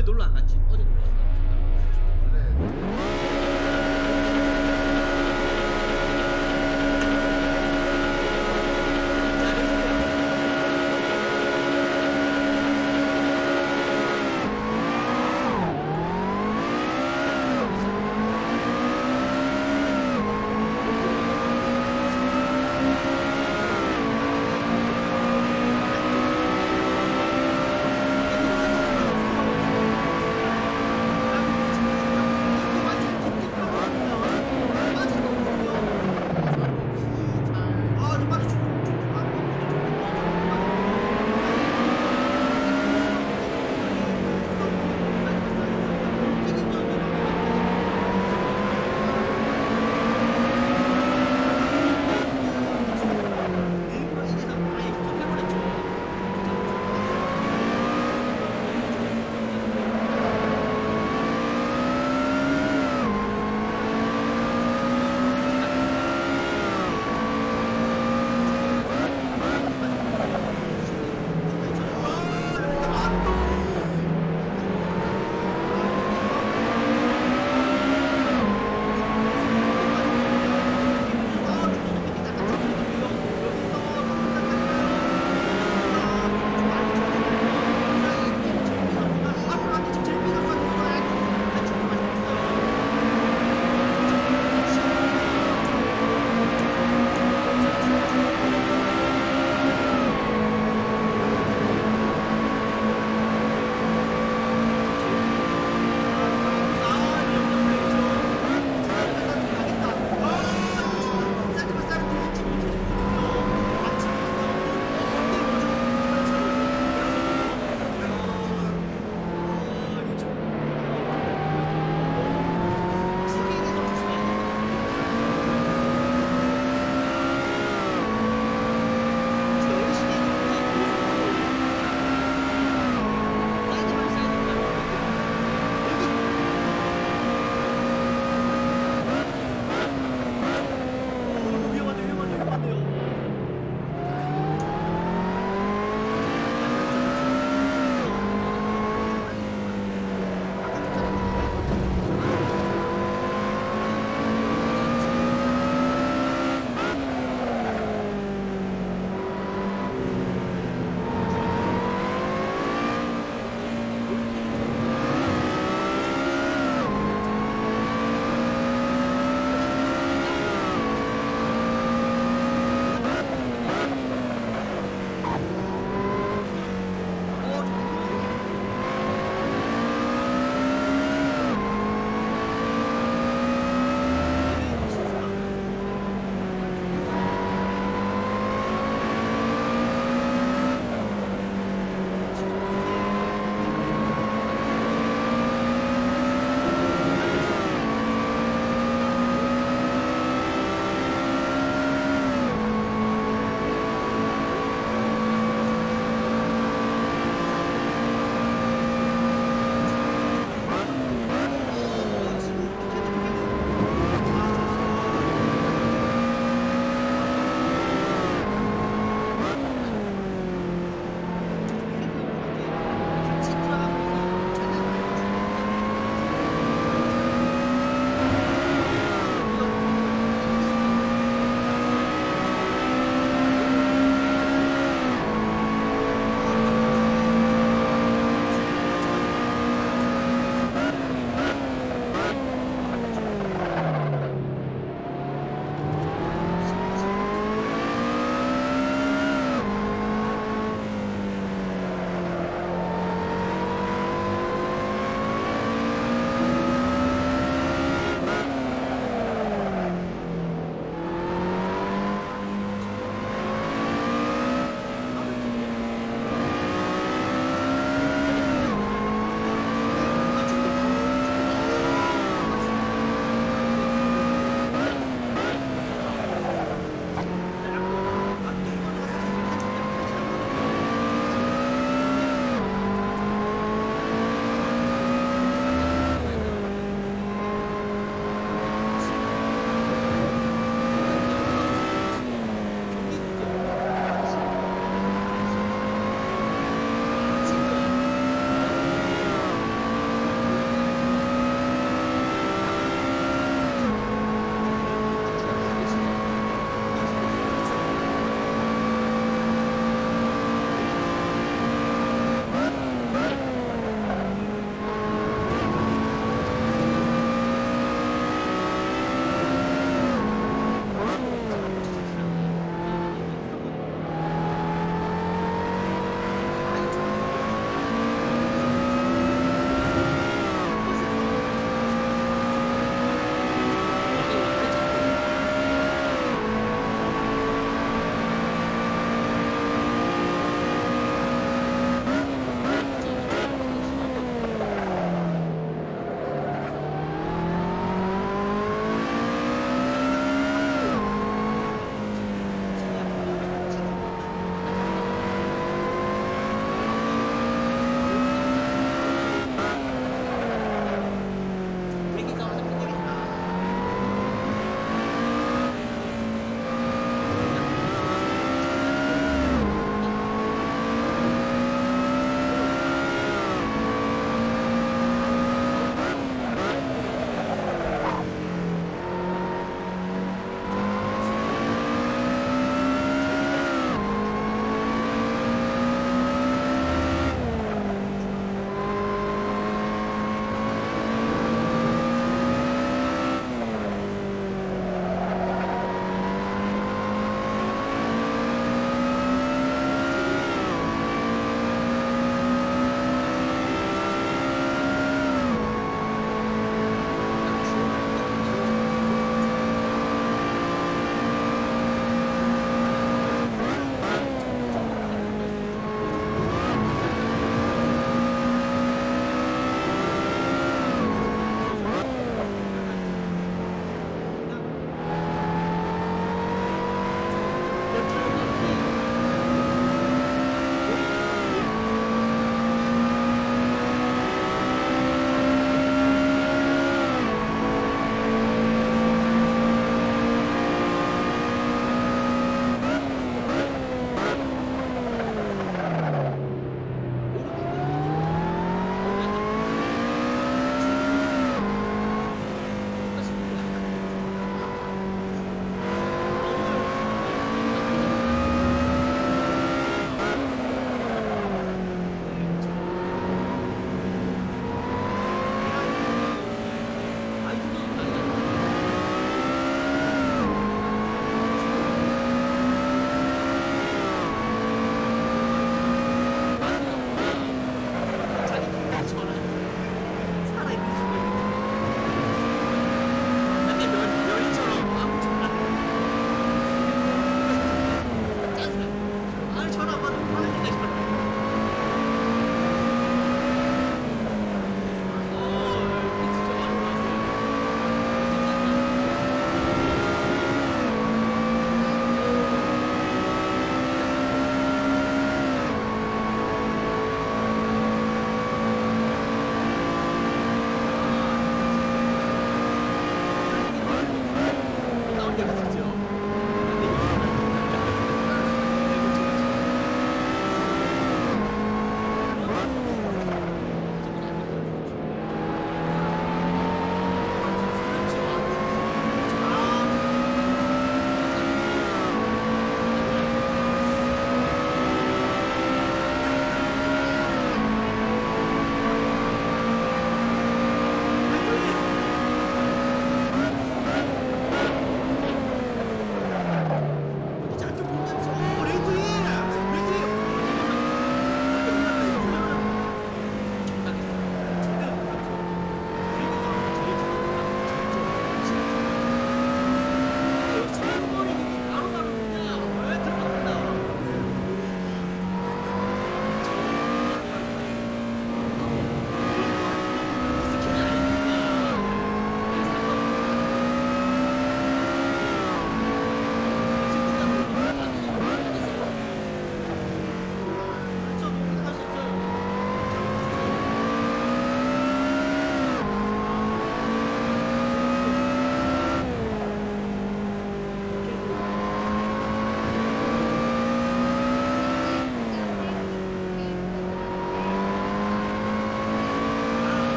왜 놀러 안 갔지? 어제 놀러 갔다.